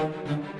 Música